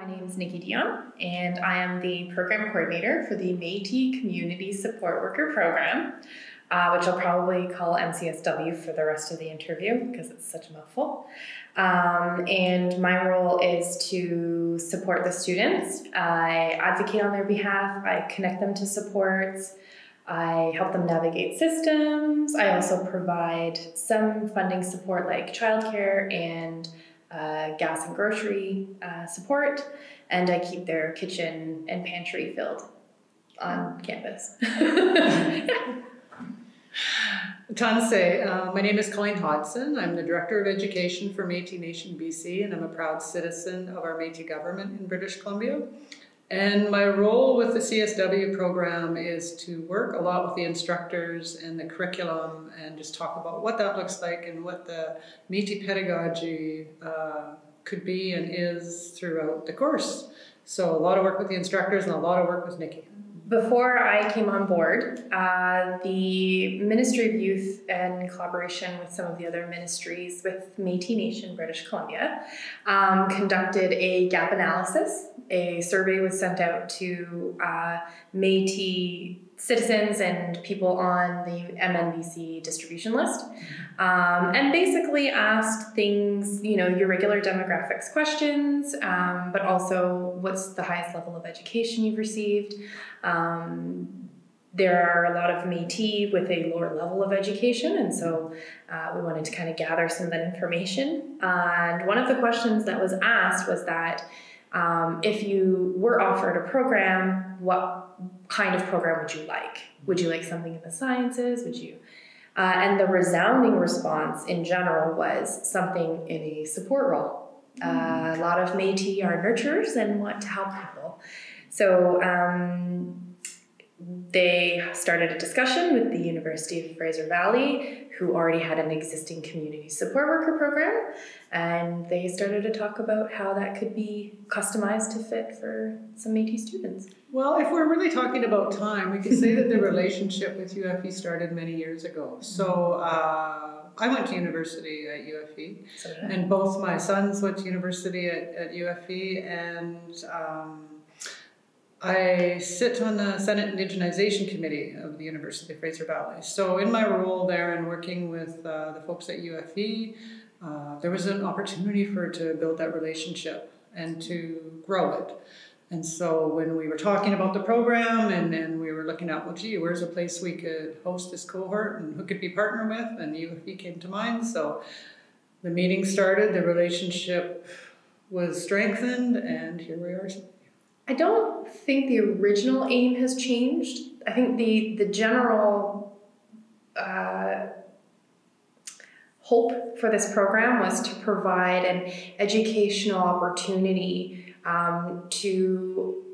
My name is Nikki Dion, and I am the program coordinator for the Métis Community Support Worker Program, uh, which I'll probably call MCSW for the rest of the interview because it's such a mouthful. Um, and my role is to support the students. I advocate on their behalf, I connect them to supports, I help them navigate systems. I also provide some funding support like childcare and uh, gas and grocery uh, support, and I keep their kitchen and pantry filled on campus. Tanse, uh, my name is Colleen Hodson. I'm the Director of Education for Métis Nation BC, and I'm a proud citizen of our Métis government in British Columbia. And my role with the CSW program is to work a lot with the instructors and the curriculum and just talk about what that looks like and what the Métis pedagogy uh, could be and is throughout the course. So a lot of work with the instructors and a lot of work with Nikki. Before I came on board, uh, the Ministry of Youth, and collaboration with some of the other ministries with Métis Nation British Columbia, um, conducted a gap analysis. A survey was sent out to uh, Métis citizens and people on the MNBC distribution list, um, and basically asked things, you know, your regular demographics questions, um, but also what's the highest level of education you've received. Um, there are a lot of Métis with a lower level of education, and so uh, we wanted to kind of gather some of that information. and one of the questions that was asked was that um, if you were offered a program, what kind of program would you like? Would you like something in the sciences? Would you? Uh, and the resounding response in general was something in a support role. Uh, a lot of Métis are nurturers and want to help people. So um, they started a discussion with the University of Fraser Valley, who already had an existing community support worker program, and they started to talk about how that could be customized to fit for some Métis students. Well, if we're really talking about time, we could say that the relationship with UFV started many years ago. So uh, I went to university at UFV, and both my sons went to university at, at UFV, and um, I sit on the Senate Indigenization Committee of the University of Fraser Valley. So in my role there and working with uh, the folks at UFV, uh, there was an opportunity for to build that relationship and to grow it. And so when we were talking about the program and then we were looking at, well, gee, where's a place we could host this cohort and who could be partner with? And UFV came to mind. So the meeting started, the relationship was strengthened, and here we are I don't think the original aim has changed. I think the the general uh, hope for this program was to provide an educational opportunity um, to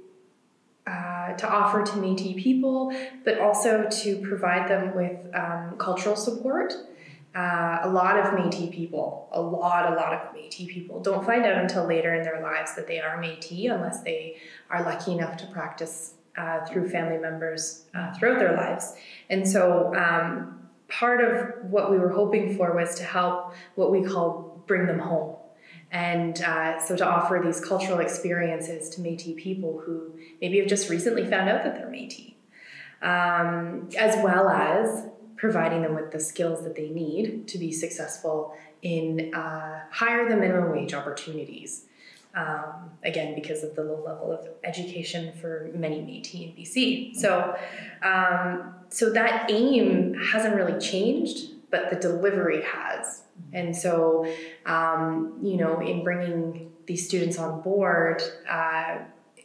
uh, to offer to Métis people, but also to provide them with um, cultural support uh, a lot of Métis people, a lot, a lot of Métis people don't find out until later in their lives that they are Métis unless they are lucky enough to practice uh, through family members uh, throughout their lives. And so um, part of what we were hoping for was to help what we call bring them home. And uh, so to offer these cultural experiences to Métis people who maybe have just recently found out that they're Métis. Um, as well as providing them with the skills that they need to be successful in uh, higher than minimum wage opportunities. Um, again, because of the low level of education for many Métis in BC. So, um, so that aim hasn't really changed, but the delivery has. And so, um, you know, in bringing these students on board, uh,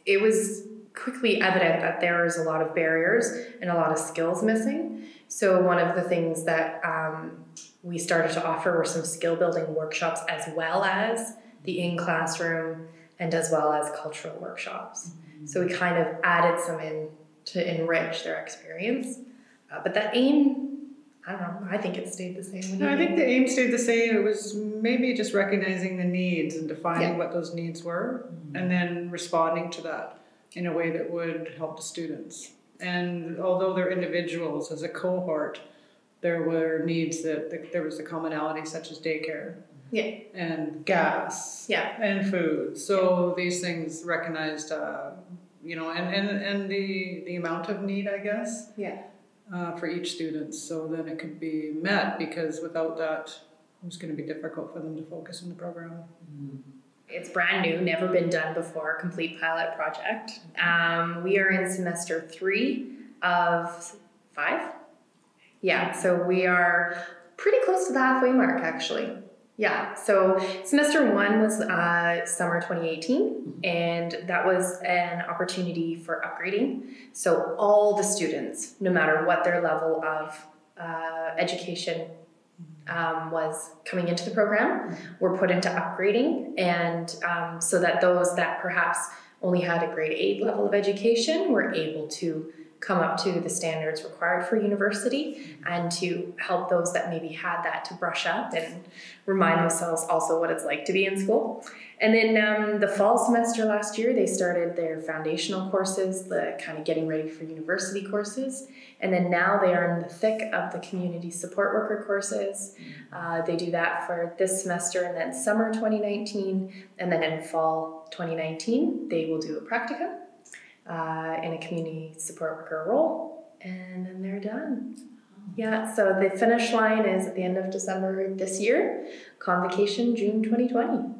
it was quickly evident that there was a lot of barriers and a lot of skills missing. So one of the things that um, we started to offer were some skill building workshops as well as the in classroom and as well as cultural workshops. Mm-hmm. So we kind of added some in to enrich their experience. Uh, but that aim I don't know. I think it stayed the same. No, I think the aim stayed the same. It was maybe just recognizing the needs and defining yeah. what those needs were, mm-hmm. and then responding to that in a way that would help the students. And although they're individuals as a cohort, there were needs that, that there was a commonality such as daycare. Yeah. And gas. Yeah. And food. So these things recognized, uh, you know, and, and, and the, the amount of need, I guess. Yeah. Uh, for each student, so then it could be met because without that, it was going to be difficult for them to focus in the program. It's brand new, never been done before, complete pilot project. Um, we are in semester three of five. Yeah, so we are pretty close to the halfway mark actually. Yeah, so semester one was uh, summer 2018, and that was an opportunity for upgrading. So, all the students, no matter what their level of uh, education um, was coming into the program, were put into upgrading, and um, so that those that perhaps only had a grade eight level of education were able to come up to the standards required for university and to help those that maybe had that to brush up and remind themselves also what it's like to be in school. And then um, the fall semester last year, they started their foundational courses, the kind of getting ready for university courses. And then now they are in the thick of the community support worker courses. Uh, they do that for this semester and then summer 2019. And then in fall 2019, they will do a practicum uh, in a community support worker role, and then they're done. Yeah, so the finish line is at the end of December this year, convocation June 2020.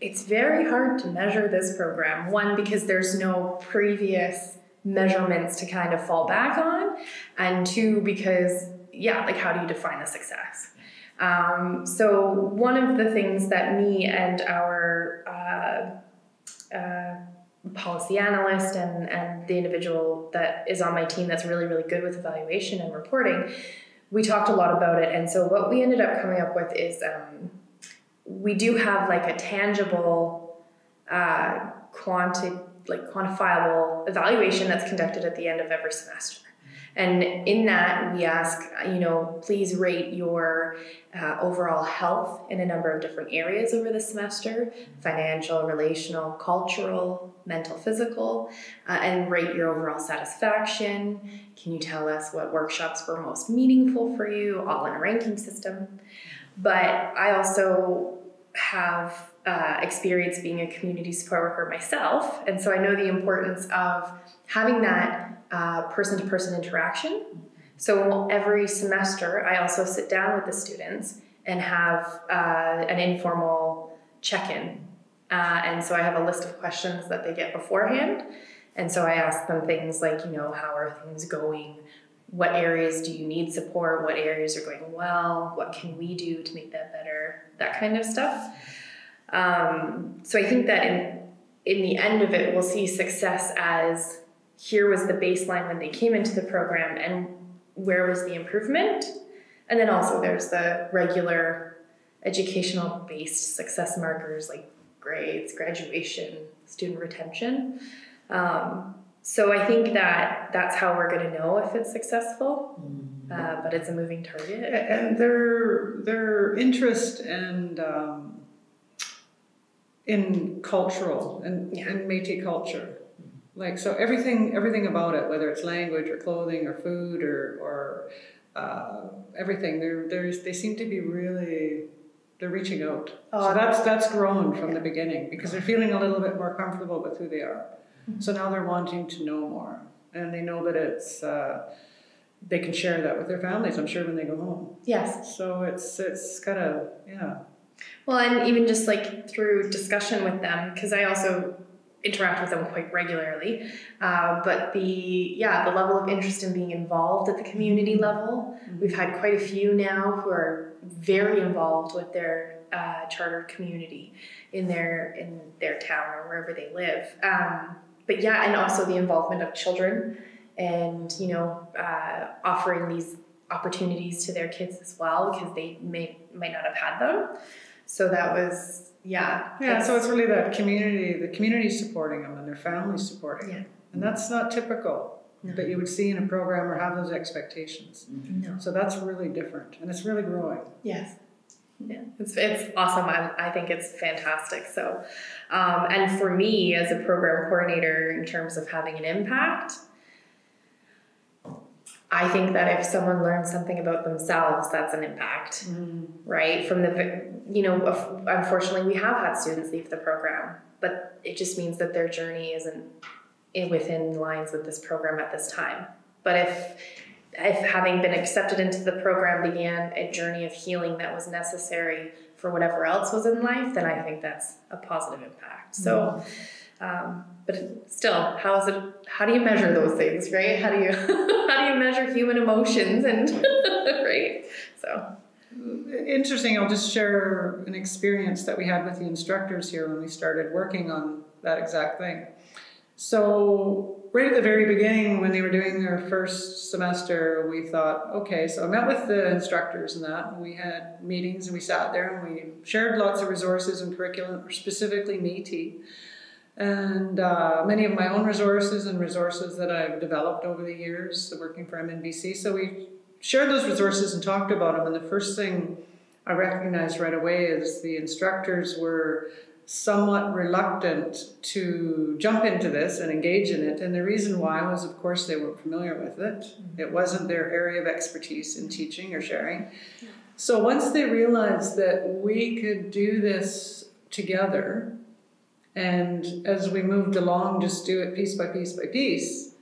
It's very hard to measure this program. One, because there's no previous measurements to kind of fall back on, and two, because, yeah, like how do you define a success? Um, so, one of the things that me and our uh, uh, policy analyst and, and the individual that is on my team that's really, really good with evaluation and reporting, we talked a lot about it. And so what we ended up coming up with is um, we do have like a tangible, uh, quanti- like quantifiable evaluation that's conducted at the end of every semester. And in that, we ask, you know, please rate your uh, overall health in a number of different areas over the semester financial, relational, cultural, mental, physical, uh, and rate your overall satisfaction. Can you tell us what workshops were most meaningful for you, all in a ranking system? But I also have uh, experience being a community support worker myself, and so I know the importance of having that person to person interaction. So every semester, I also sit down with the students and have uh, an informal check in. Uh, and so I have a list of questions that they get beforehand. And so I ask them things like, you know, how are things going? What areas do you need support? What areas are going well? What can we do to make that better? Kind of stuff. Um, so I think that in in the end of it, we'll see success as here was the baseline when they came into the program and where was the improvement. And then also there's the regular educational based success markers like grades, graduation, student retention. Um, so I think that that's how we're going to know if it's successful. Uh, but it's a moving target. And their their interest and um, in cultural and yeah. in Métis culture like so, everything everything about it, whether it's language or clothing or food or or uh, everything, they're, they're they seem to be really they're reaching out. Oh, so that's that's grown from the beginning because they're feeling a little bit more comfortable with who they are. Mm-hmm. So now they're wanting to know more, and they know that it's. Uh, they can share that with their families. I'm sure when they go home. Yes. So it's it's kind of yeah. Well, and even just like through discussion with them, because I also interact with them quite regularly. Uh, but the yeah, the level of interest in being involved at the community mm-hmm. level, mm-hmm. we've had quite a few now who are very involved with their uh, charter community in their in their town or wherever they live. Um, but yeah, and also the involvement of children, and you know, uh, offering these opportunities to their kids as well because they may might not have had them. So that was yeah. Yeah, so it's really that community, the community supporting them and their families supporting them. And that's not typical no. that you would see in a program or have those expectations. No. So that's really different and it's really growing. Yes. Yeah, it's, it's awesome. I, I think it's fantastic. So, um, and for me as a program coordinator, in terms of having an impact, I think that if someone learns something about themselves, that's an impact, mm. right? From the, you know, unfortunately, we have had students leave the program, but it just means that their journey isn't within lines with this program at this time. But if if having been accepted into the program began a journey of healing that was necessary for whatever else was in life, then I think that's a positive impact. So, um, but still, how is it? How do you measure those things, right? How do you how do you measure human emotions and right? So. Interesting. I'll just share an experience that we had with the instructors here when we started working on that exact thing. So right at the very beginning, when they were doing their first semester, we thought, okay, so I met with the instructors and that, and we had meetings and we sat there and we shared lots of resources and curriculum, specifically Métis, and uh, many of my own resources and resources that I've developed over the years working for MNBC. So we shared those resources and talked about them, and the first thing I recognized right away is the instructors were somewhat reluctant to jump into this and engage in it. And the reason why was, of course, they weren't familiar with it. Mm-hmm. It wasn't their area of expertise in teaching or sharing. So once they realized that we could do this together, and as we moved along, just do it piece by piece by piece,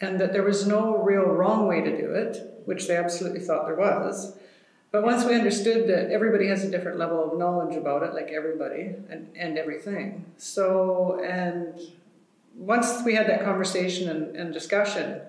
and that there was no real wrong way to do it, which they absolutely thought there was, but once we understood that everybody has a different level of knowledge about it, like everybody and, and everything. So, and once we had that conversation and, and discussion,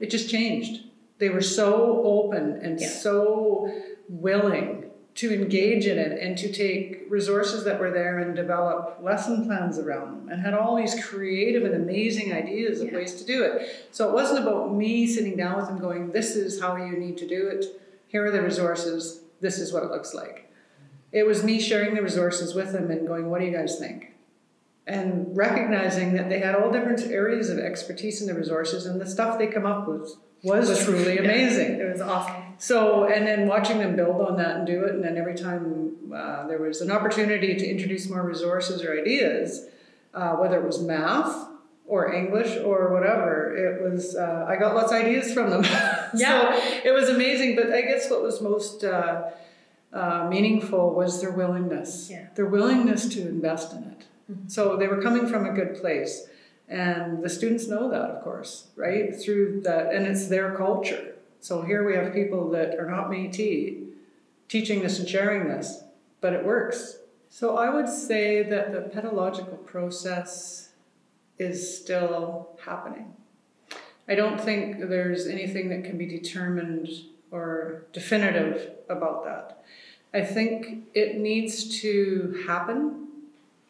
it just changed. They were so open and yeah. so willing to engage in it and to take resources that were there and develop lesson plans around them and had all these creative and amazing ideas of yeah. ways to do it. So it wasn't about me sitting down with them going, this is how you need to do it here are the resources, this is what it looks like. It was me sharing the resources with them and going, what do you guys think? And recognizing that they had all different areas of expertise in the resources and the stuff they come up with was, truly amazing. It was awesome. So, and then watching them build on that and do it, and then every time uh, there was an opportunity to introduce more resources or ideas, uh, whether it was math or English or whatever. It was uh, I got lots of ideas from them. yeah, so it was amazing. But I guess what was most uh, uh, meaningful was their willingness. Yeah. their willingness to invest in it. Mm-hmm. So they were coming from a good place, and the students know that, of course, right through that, and it's their culture. So here we have people that are not Métis teaching this and sharing this, but it works. So I would say that the pedagogical process is still happening. I don't think there's anything that can be determined or definitive about that. I think it needs to happen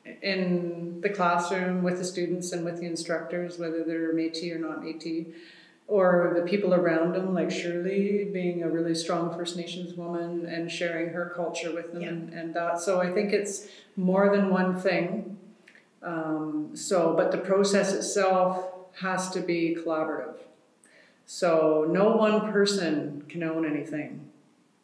in the classroom with the students and with the instructors, whether they're Métis or not Métis, or the people around them, like Shirley being a really strong First Nations woman and sharing her culture with them yeah. and, and that. So I think it's more than one thing. Um, so, but the process itself has to be collaborative. So, no one person can own anything.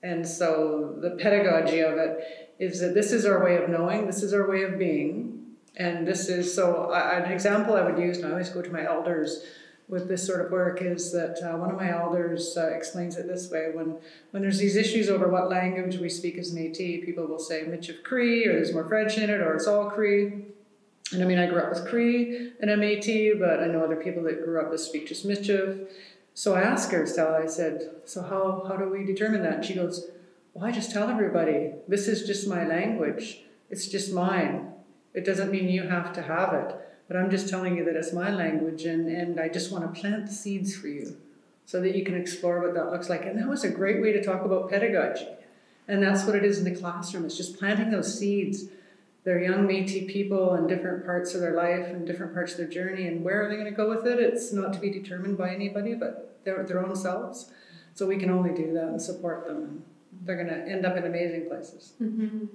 And so, the pedagogy of it is that this is our way of knowing, this is our way of being. And this is so, uh, an example I would use, and I always go to my elders with this sort of work is that uh, one of my elders uh, explains it this way when when there's these issues over what language we speak as Métis, people will say Michif Cree or there's more French in it or it's all Cree. And I mean, I grew up with Cree and Métis, but I know other people that grew up with Speak Just Michif. So I asked her, Stella, I said, so how, how do we determine that? And she goes, well, I just tell everybody, this is just my language. It's just mine. It doesn't mean you have to have it. But I'm just telling you that it's my language and, and I just want to plant the seeds for you so that you can explore what that looks like. And that was a great way to talk about pedagogy. And that's what it is in the classroom. It's just planting those seeds they're young Métis people in different parts of their life and different parts of their journey, and where are they going to go with it? It's not to be determined by anybody, but their their own selves. So we can only do that and support them, and they're going to end up in amazing places. Mm-hmm.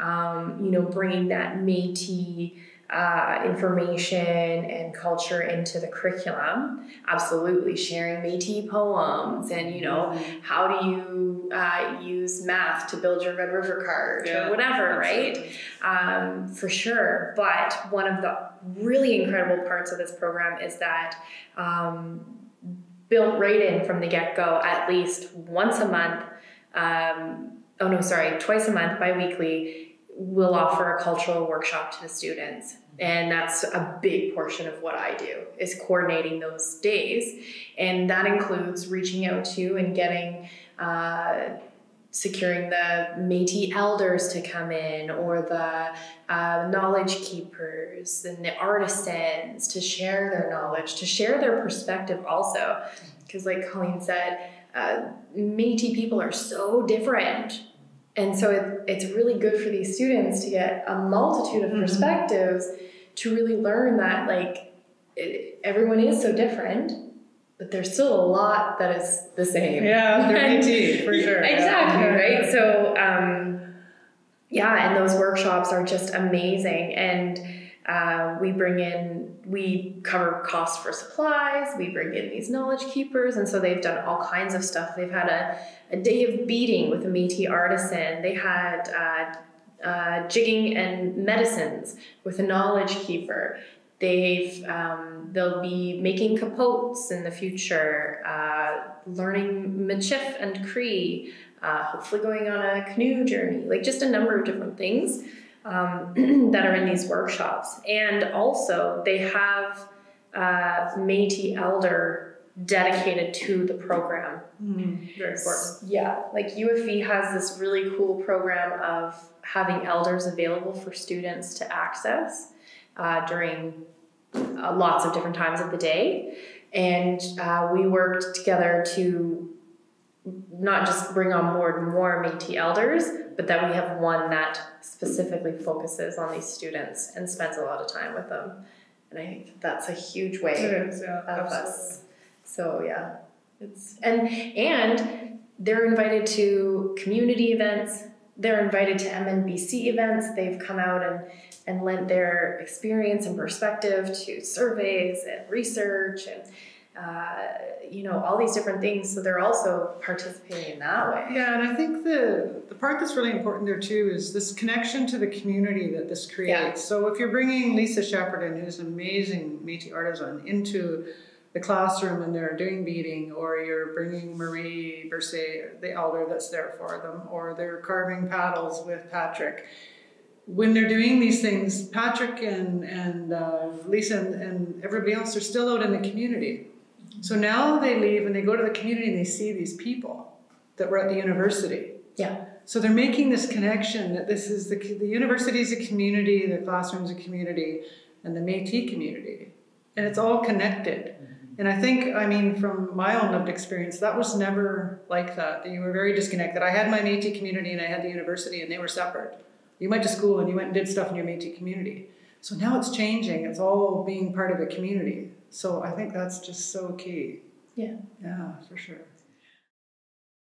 Um, you know, bringing that Métis uh, information and culture into the curriculum. Absolutely, sharing Métis poems, and you know, mm-hmm. how do you uh, use math to build your Red River cart yeah, or whatever, right? Um, for sure. But one of the really incredible parts of this program is that. Um, built right in from the get go at least once a month. Um, oh no, sorry, twice a month, bi we'll offer a cultural workshop to the students. And that's a big portion of what I do is coordinating those days. And that includes reaching out to and getting uh, securing the Métis elders to come in or the uh, knowledge keepers and the artisans to share their knowledge, to share their perspective also. Because, like Colleen said, uh, Métis people are so different. And so it, it's really good for these students to get a multitude of mm-hmm. perspectives to really learn that, like, it, everyone is so different but there's still a lot that is the same. Yeah, they're PT for sure. exactly, yeah. right? So, um, yeah, and those workshops are just amazing. And uh, we bring in, we cover costs for supplies, we bring in these knowledge keepers, and so they've done all kinds of stuff. They've had a, a day of beading with a Metis artisan, they had uh, uh, jigging and medicines with a knowledge keeper. They've um, they'll be making capotes in the future, uh, learning Michif and Cree, uh, hopefully going on a canoe journey, like just a number of different things um, that are in these workshops. And also they have uh, Métis Elder dedicated to the program. Mm, very important. Yeah, like UFV has this really cool program of having elders available for students to access uh, during uh, lots of different times of the day. And uh, we worked together to not just bring on board more Métis elders, but that we have one that specifically focuses on these students and spends a lot of time with them. And I think that's a huge way is, yeah, of absolutely. us. So yeah, it's and and they're invited to community events. They're invited to MNBC events. They've come out and and lent their experience and perspective to surveys and research and uh, you know all these different things so they're also participating in that way yeah and i think the the part that's really important there too is this connection to the community that this creates yeah. so if you're bringing lisa shepparton who's an amazing metis artisan into the classroom and they're doing beading, or you're bringing Marie Berset, the elder that's there for them, or they're carving paddles with Patrick when they're doing these things, Patrick and, and uh, Lisa and, and, everybody else are still out in the community. So now they leave and they go to the community and they see these people that were at the university. Yeah. So they're making this connection that this is the, the university is a community, the classroom's a community, and the Métis community. And it's all connected. Mm-hmm. And I think, I mean, from my own lived experience, that was never like that. You were very disconnected. I had my Métis community and I had the university, and they were separate. You went to school and you went and did stuff in your Métis community. So now it's changing. It's all being part of a community. So I think that's just so key. Yeah. Yeah, for sure.